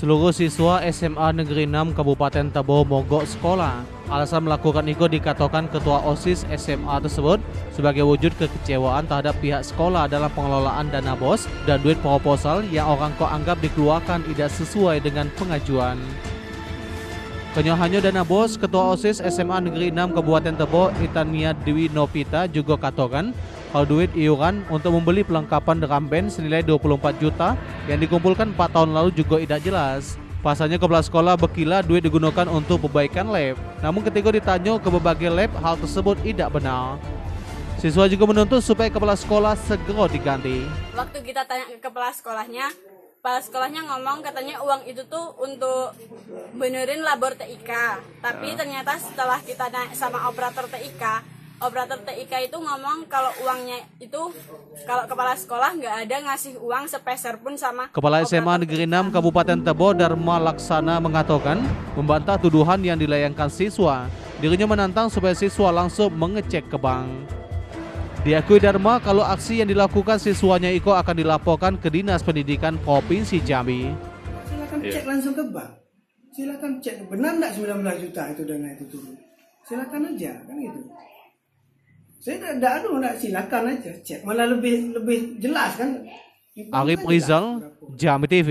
Seluruh siswa SMA Negeri 6 Kabupaten Tebo mogok sekolah. Alasan melakukan itu dikatakan Ketua OSIS SMA tersebut sebagai wujud kekecewaan terhadap pihak sekolah dalam pengelolaan dana bos dan duit proposal yang orang kok anggap dikeluarkan tidak sesuai dengan pengajuan. Kenyahannya dana bos, Ketua OSIS SMA Negeri 6 Kabupaten Tebo, Itania Dewi Novita juga katakan kalau duit iuran untuk membeli pelengkapan drum band senilai 24 juta yang dikumpulkan 4 tahun lalu juga tidak jelas. Pasalnya kepala sekolah berkila duit digunakan untuk perbaikan lab. Namun ketika ditanya ke berbagai lab, hal tersebut tidak benar. Siswa juga menuntut supaya kepala sekolah segera diganti. Waktu kita tanya ke kepala sekolahnya, kepala sekolahnya ngomong katanya uang itu tuh untuk benerin labor TIK. Tapi ternyata setelah kita naik sama operator TIK, operator TIK itu ngomong kalau uangnya itu kalau kepala sekolah nggak ada ngasih uang sepeser pun sama Kepala SMA Negeri TIK. 6 Kabupaten Tebo Dharma Laksana mengatakan membantah tuduhan yang dilayangkan siswa. Dirinya menantang supaya siswa langsung mengecek ke bank. Diakui Dharma kalau aksi yang dilakukan siswanya Iko akan dilaporkan ke Dinas Pendidikan Provinsi Jambi. Silakan cek langsung ke bank. Silakan cek benar enggak 19 juta itu dana itu turun. Silakan aja kan gitu. Saya tidak ada anu enggak silakan aja cek. Malah lebih lebih jelas kan. Arif Rizal, Jambi TV.